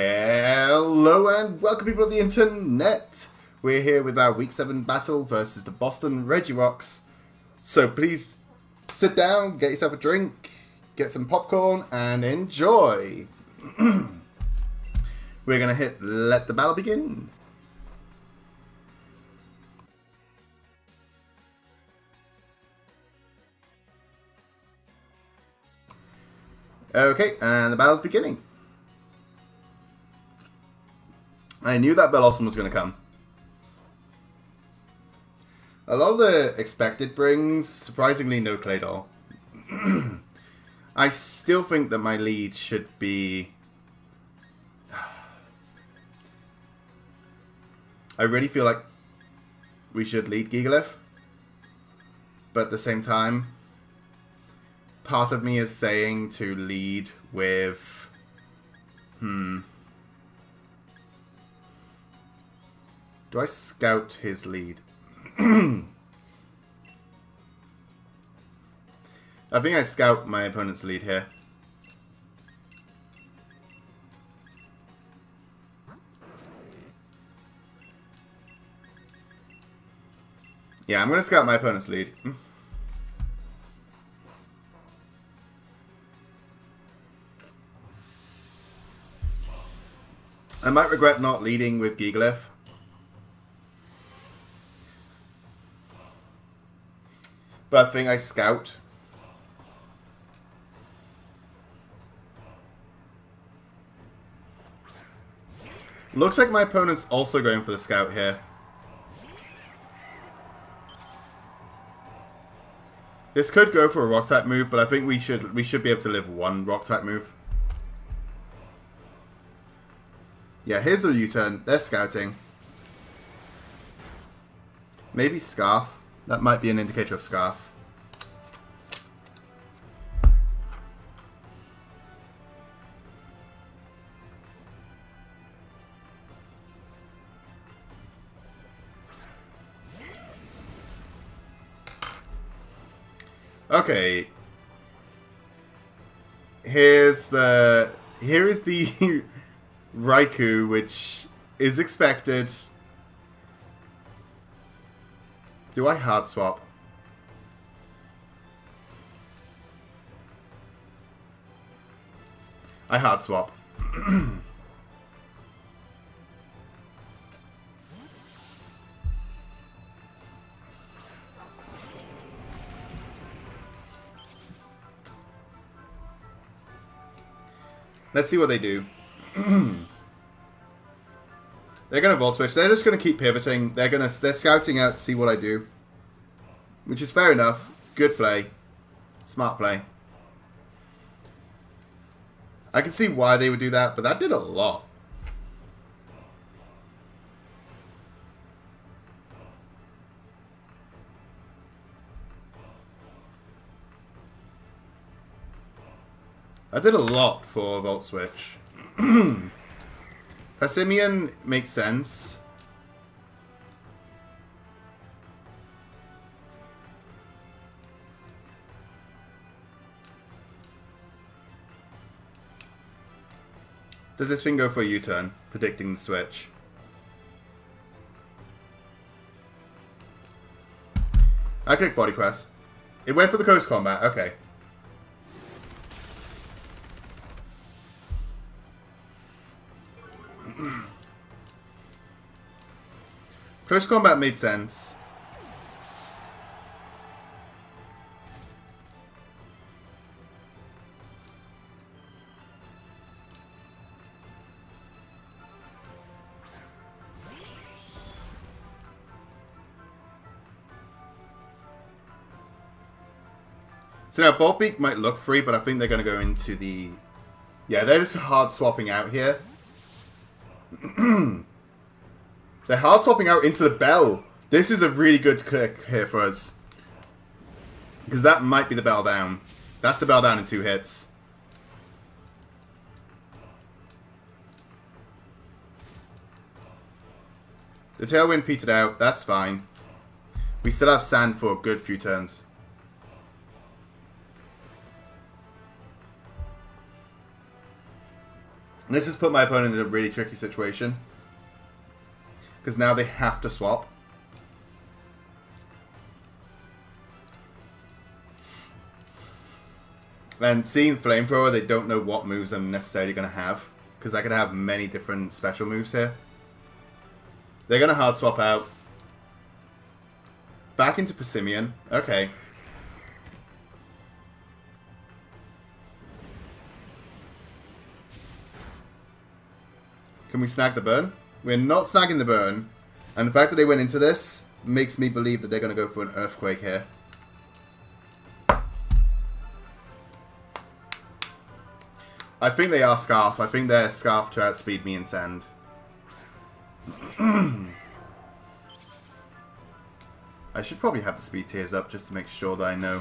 Hello and welcome people of the internet. We're here with our week 7 battle versus the Boston Rocks. So please sit down, get yourself a drink, get some popcorn and enjoy. We're going to hit let the battle begin. Okay, and the battle's beginning. I knew that Bellossom was going to come. A lot of the expected brings, surprisingly, no Claydol. I still think that my lead should be... I really feel like we should lead Gigalith. But at the same time, part of me is saying to lead with... Hmm... Do I scout his lead? I think I scout my opponent's lead here. Yeah, I'm going to scout my opponent's lead. Hmm. I might regret not leading with Gigalith. But I think I scout. Looks like my opponent's also going for the scout here. This could go for a rock type move, but I think we should we should be able to live one rock type move. Yeah, here's the U-turn. They're scouting. Maybe Scarf. That might be an indicator of Scarf. Okay. Here's the... Here is the Raikou, which is expected. Do I hard swap? I hard swap. Let's see what they do. They're going to Volt Switch. They're just going to keep pivoting. They're going to they're scouting out to see what I do. Which is fair enough. Good play. Smart play. I can see why they would do that, but that did a lot. I did a lot for Volt Switch. Passimian makes sense. Does this thing go for a U-turn, predicting the switch? I click Body Press. It went for the Close Combat, okay. Close combat made sense. So now Bolt Beak might look free, but I think they're going to go into the... Yeah, they're just hard swapping out here. They're hard swapping out into the bell. This is a really good click here for us. Because that might be the bell down. That's the bell down in two hits. The tailwind petered out. That's fine. We still have sand for a good few turns. This has put my opponent in a really tricky situation. Because now they have to swap. And seeing Flamethrower, they don't know what moves I'm necessarily going to have. Because I could have many different special moves here. They're going to hard swap out. Back into Passimian. Okay. Can we snag the burn? We're not snagging the burn. And the fact that they went into this makes me believe that they're going to go for an Earthquake here. I think they are Scarf. I think they're Scarf to outspeed me in Sand. I should probably have the speed tiers up just to make sure that I know.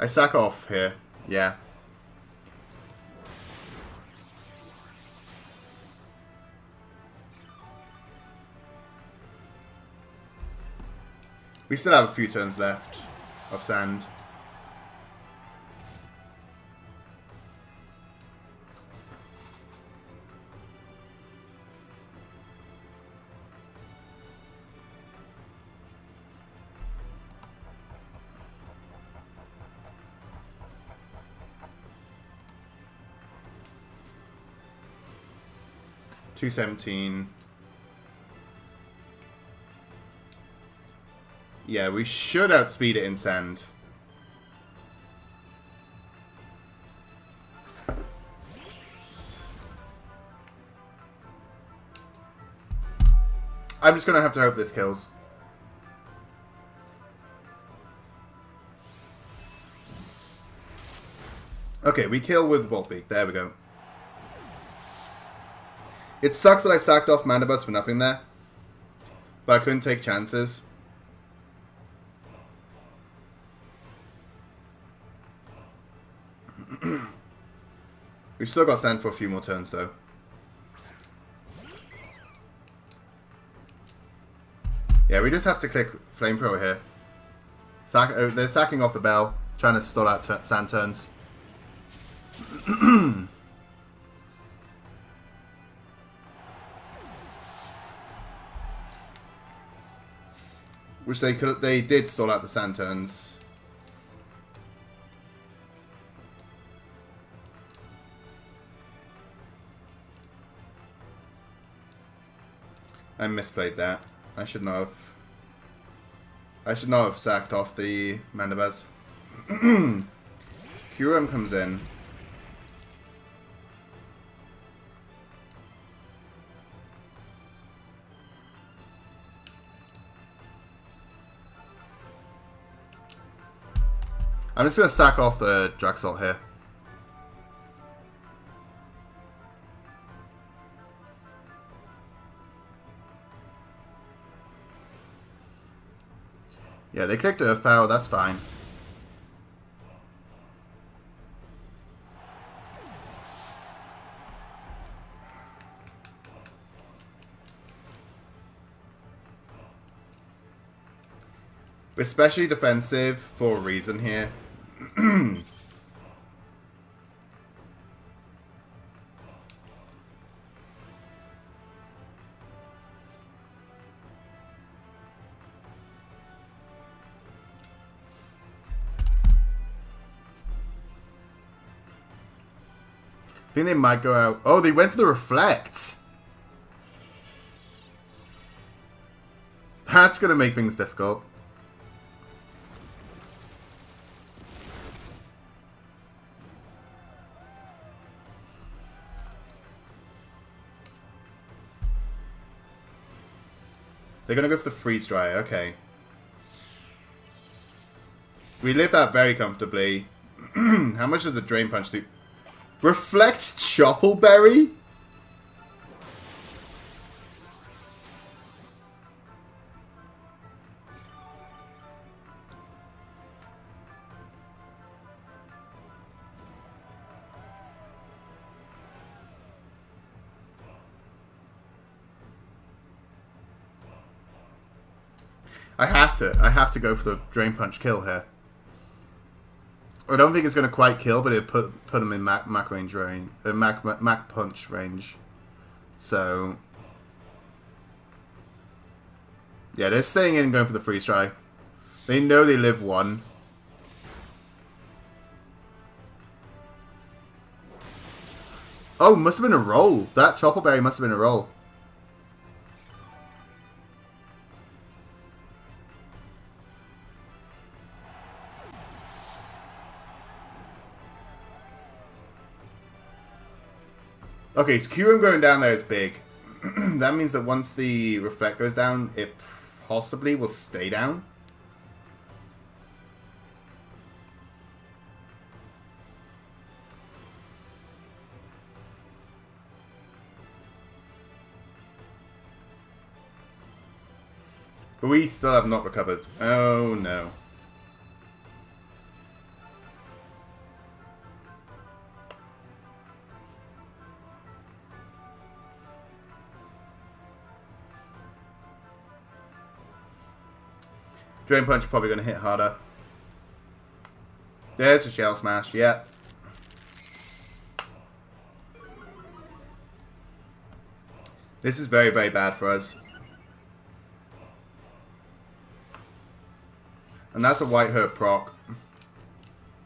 I sack off here. Yeah. We still have a few turns left of sand. Two seventeen. Yeah, we should outspeed it in sand. I'm just gonna have to hope this kills. Okay, we kill with Bolt Beak. There we go. It sucks that I sacked off Mandibuzz for nothing there. But I couldn't take chances. We've still got sand for a few more turns though. Yeah, we just have to click Flamethrower here. Sack uh, they're sacking off the bell, trying to stall out sand turns. Which they could, they did stall out the sand turns. I misplayed that. I should not have. I should not have sacked off the Mandibuzz. Kyurem comes in. I'm just going to sack off the Dracozolt here. Yeah, they kicked Earth Power, that's fine. We're Especially defensive for a reason here. Think they might go out. Oh, they went for the reflect. That's going to make things difficult. They're going to go for the freeze dry. Okay. We live that very comfortably. How much does the drain punch do? Reflect Chople Berry? I have to. I have to go for the Drain Punch kill here. I don't think it's going to quite kill, but it put put him in Mac, Mac range range, uh, Mac, Mac Mach punch range. So yeah, they're staying in and going for the freeze dry. They know they live one. Oh, must have been a roll. That Chople Berry must have been a roll. Okay, so Kyurem going down there is big. that means that once the reflect goes down, it possibly will stay down. But we still have not recovered. Oh no. Drain Punch is probably going to hit harder. There's a Shell Smash, yeah. This is very, very bad for us. And that's a White Herb proc.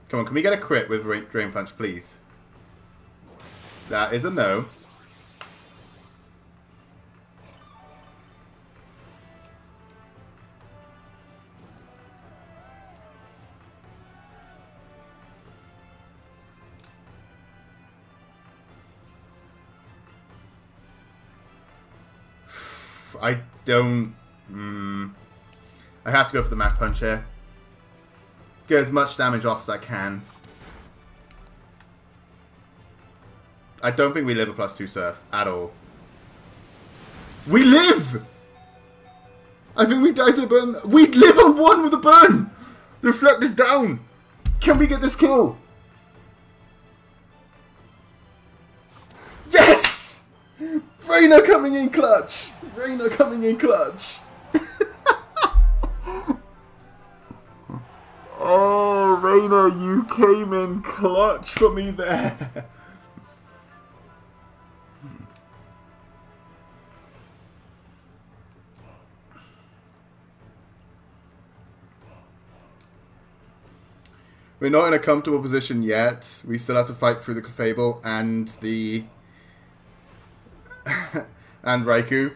Come on, can we get a crit with Drain Punch, please? That is a no. Don't... Mm, I have to go for the Mach Punch here. Get as much damage off as I can. I don't think we live a plus two surf at all. We live! I think we die to the burn. We live on one with a burn! Reflect is down! Can we get this kill? Yes! Reina coming in clutch! Reina coming in clutch. oh, Reina, you came in clutch for me there. We're not in a comfortable position yet. We still have to fight through the Clefable and the... and Raikou.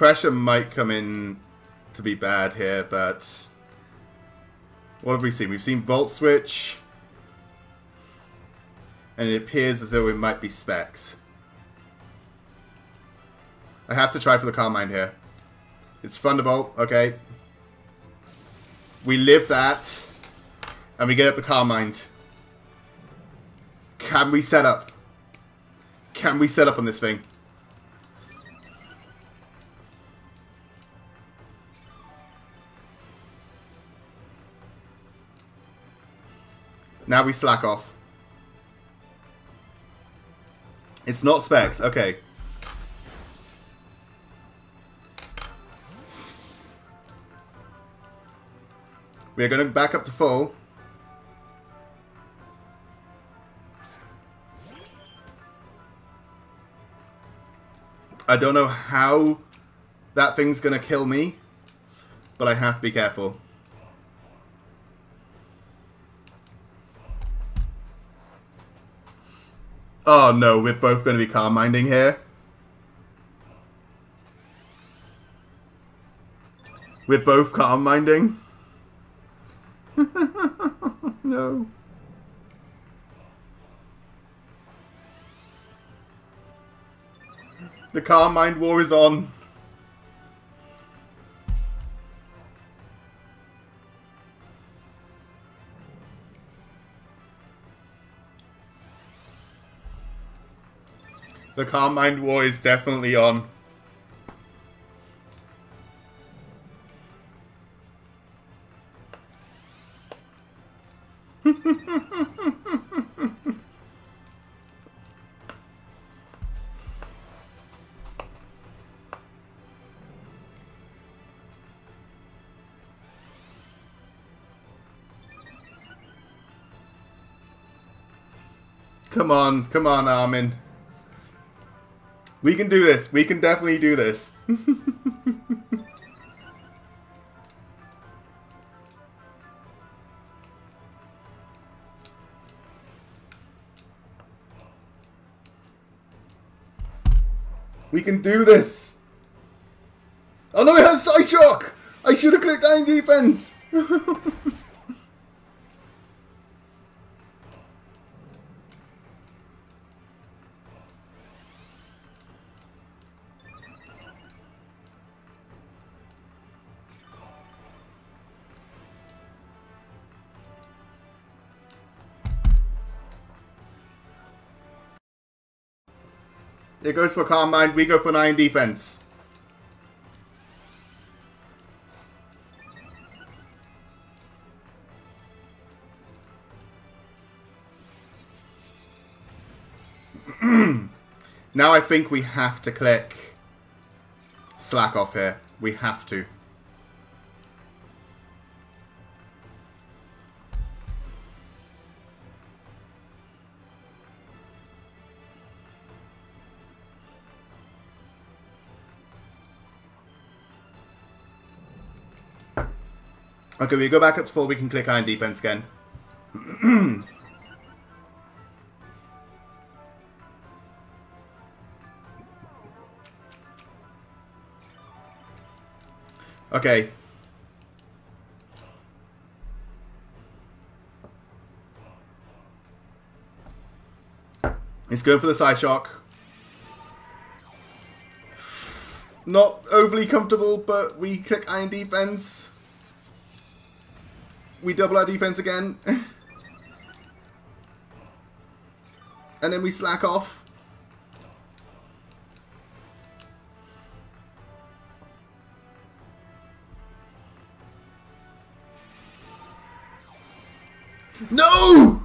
Pressure might come in to be bad here, but what have we seen? We've seen Volt Switch, and it appears as though it might be Specs. I have to try for the Calm Mind here. It's Thunderbolt, okay. We live that, and we get up the Calm Mind. Can we set up? Can we set up on this thing? Now we slack off. It's not specs. Okay. We're going to back up to full. I don't know how that thing's going to kill me, but I have to be careful. Oh no, we're both going to be calm minding here. We're both calm minding. no. The calm mind war is on. The Calm Mind War is definitely on. come on, come on, Armin. We can do this. We can definitely do this. we can do this. Oh no, it has Psyshock! I should have clicked iron defense! It goes for Calm Mind, we go for iron defense. now I think we have to click slack off here. We have to. Okay, we go back up to full, we can click iron defense again. okay. It's going for the Psyshock. Not overly comfortable, but we click iron defense we double our defense again. and then we slack off. No!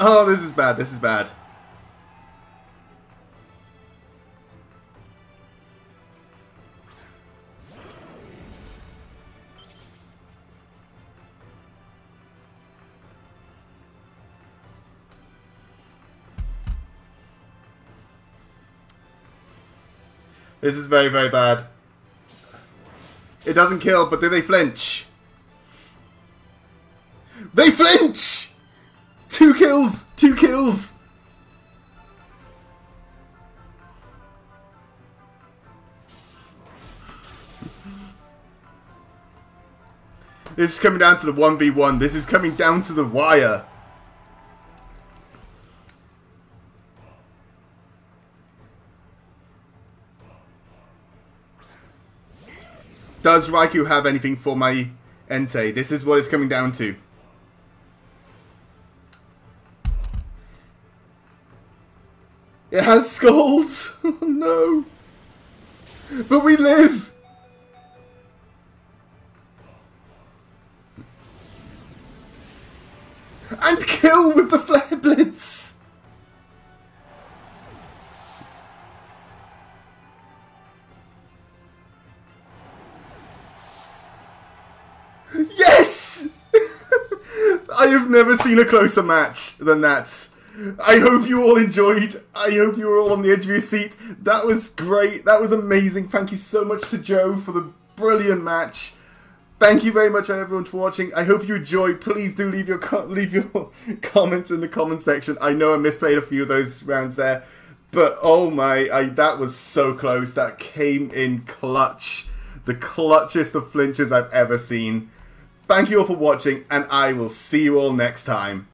Oh, this is bad. This is bad. This is very, very bad. It doesn't kill, but do they flinch? They flinch! Two kills! Two kills! This is coming down to the 1v1. This is coming down to the wire. Does Raikou have anything for my Entei? This is what it's coming down to. It has skulls! no! But we live! And kill with the Flare Blitz! Yes! I have never seen a closer match than that. I hope you all enjoyed. I hope you were all on the edge of your seat. That was great. That was amazing. Thank you so much to Joe for the brilliant match. Thank you very much everyone for watching. I hope you enjoyed. Please do leave your leave your comments in the comment section. I know I misplayed a few of those rounds there, but oh my, I, that was so close. That came in clutch. The clutchest of flinches I've ever seen. Thank you all for watching, and I will see you all next time.